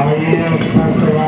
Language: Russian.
A